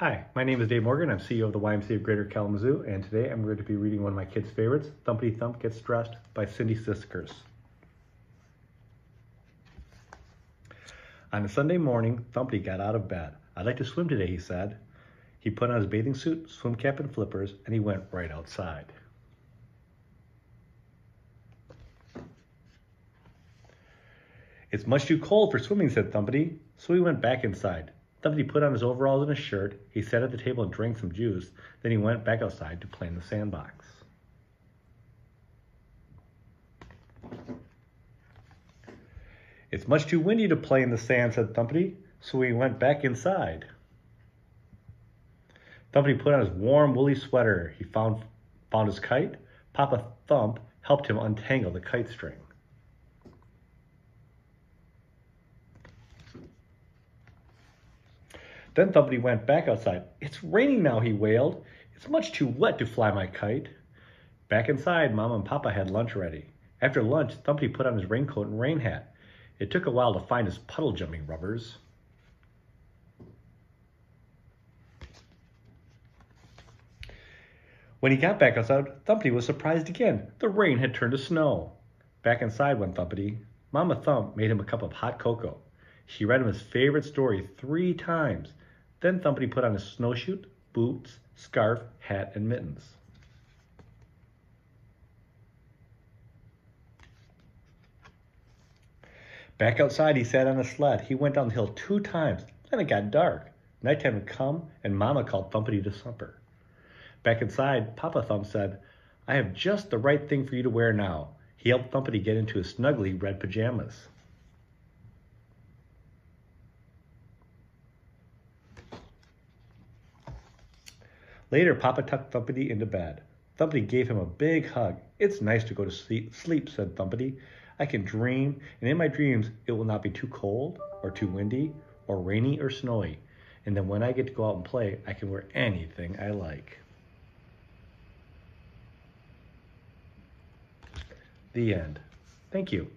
Hi, my name is Dave Morgan. I'm CEO of the YMCA of Greater Kalamazoo, and today I'm going to be reading one of my kids' favorites, Thumpity Thump Gets Dressed by Cyndy Szekers. On a Sunday morning, Thumpity got out of bed. I'd like to swim today, he said. He put on his bathing suit, swim cap, and flippers, and he went right outside. It's much too cold for swimming, said Thumpity, so he went back inside. Thumpity put on his overalls and his shirt. He sat at the table and drank some juice. Then he went back outside to play in the sandbox. It's much too windy to play in the sand, said Thumpity, so he went back inside. Thumpity put on his warm, woolly sweater. He found, found his kite. Papa Thump helped him untangle the kite string. Then Thumpity went back outside. It's raining now, he wailed. It's much too wet to fly my kite. Back inside, Mama and Papa had lunch ready. After lunch, Thumpity put on his raincoat and rain hat. It took a while to find his puddle jumping rubbers. When he got back outside, Thumpity was surprised again. The rain had turned to snow. Back inside went Thumpity. Mama Thump made him a cup of hot cocoa. She read him his favorite story three times. Then Thumpity put on his snowshoe, boots, scarf, hat, and mittens. Back outside, he sat on a sled. He went down the hill two times. Then it got dark. Nighttime had come, and Mama called Thumpity to supper. Back inside, Papa Thump said, I have just the right thing for you to wear now. He helped Thumpity get into his snuggly red pajamas. Later, Papa tucked Thumpity into bed. Thumpity gave him a big hug. It's nice to go to sleep, said Thumpity. I can dream, and in my dreams, it will not be too cold, or too windy, or rainy, or snowy. And then when I get to go out and play, I can wear anything I like. The end. Thank you.